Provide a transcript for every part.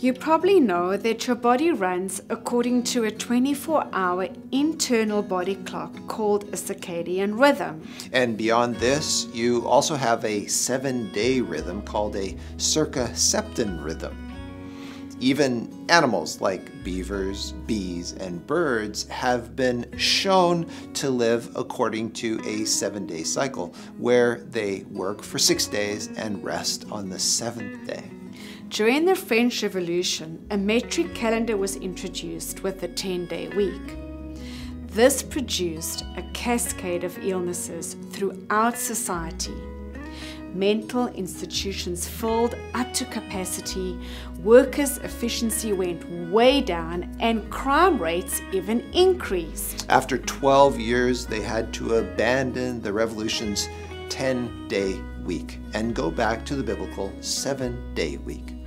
You probably know that your body runs according to a 24 hour internal body clock called a circadian rhythm. And beyond this, you also have a seven day rhythm called a circaseptan rhythm. Even animals like beavers, bees, and birds have been shown to live according to a seven day cycle where they work for six days and rest on the seventh day. During the French Revolution, a metric calendar was introduced with a 10 day week. This produced a cascade of illnesses throughout society. Mental institutions filled up to capacity, workers' efficiency went way down, and crime rates even increased. After 12 years, they had to abandon the revolution's 10 day week and go back to the biblical seven day week.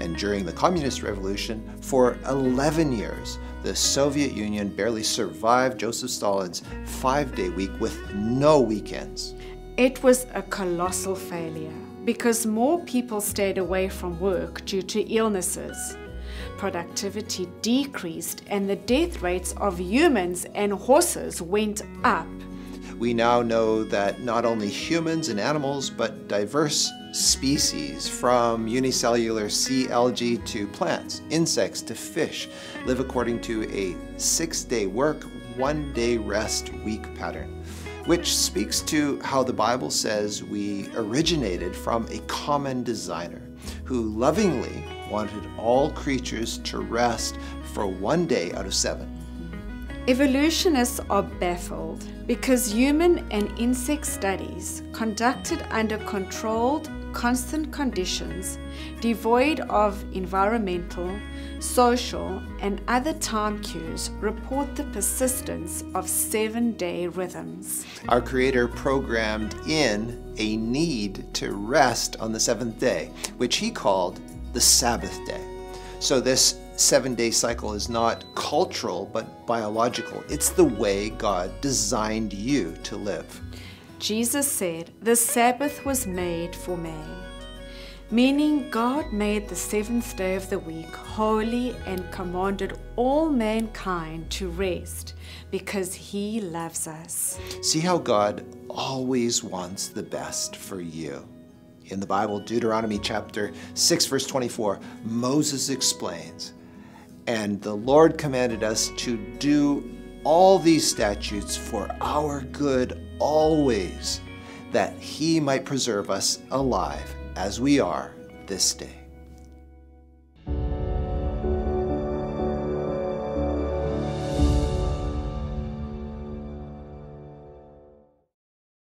And during the Communist Revolution, for 11 years, the Soviet Union barely survived Joseph Stalin's five day week with no weekends. It was a colossal failure because more people stayed away from work due to illnesses. Productivity decreased and the death rates of humans and horses went up. We now know that not only humans and animals, but diverse species from unicellular sea algae to plants, insects to fish live according to a six day work, one day rest week pattern, which speaks to how the Bible says we originated from a common designer who lovingly wanted all creatures to rest for one day out of seven. Evolutionists are baffled because human and insect studies conducted under controlled constant conditions, devoid of environmental, social, and other time cues, report the persistence of seven day rhythms. Our Creator programmed in a need to rest on the seventh day, which He called the Sabbath day. So, this seven day cycle is not cultural but biological. It's the way God designed you to live. Jesus said, The Sabbath was made for man, meaning God made the seventh day of the week holy and commanded all mankind to rest because he loves us. See how God always wants the best for you. In the Bible, Deuteronomy chapter 6, verse 24, Moses explains, And the Lord commanded us to do all these statutes for our good always, that he might preserve us alive as we are this day.